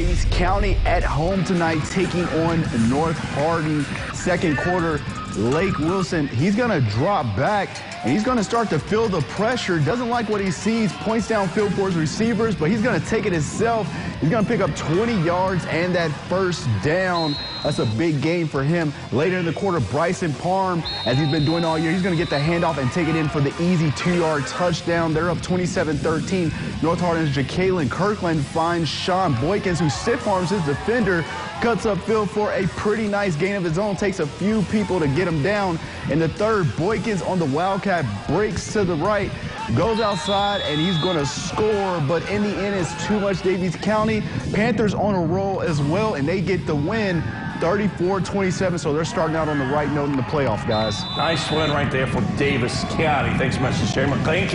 Daviess County at home tonight taking on North Hardin. Second quarter, Lake Wilson, he's going to drop back and he's going to start to feel the pressure. Doesn't like what he sees, points downfield for his receivers, but he's going to take it himself. He's going to pick up 20 yards and that first down. That's a big game for him. Later in the quarter, Bryson Parm, as he's been doing all year, he's going to get the handoff and take it in for the easy two-yard touchdown. They're up 27-13. North Hardin's Jacalyn Kirkland finds Sean Boykins, who stiff arms his defender, cuts upfield for a pretty nice gain of his own, takes a few people to get him down. In the third, Boykins on the Wildcat breaks to the right, goes outside, and he's going to score, but in the end, it's too much Daviess County. Panthers on a roll as well, and they get the win. 34-27, so they're starting out on the right note in the playoff, guys. Nice win right there for Daviess County. Thanks so much to Sherry McLean.